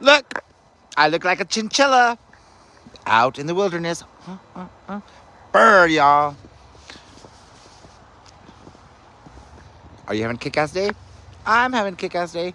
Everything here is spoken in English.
Look, I look like a chinchilla out in the wilderness. Burr, y'all. Are you having kick-ass day? I'm having kick-ass day.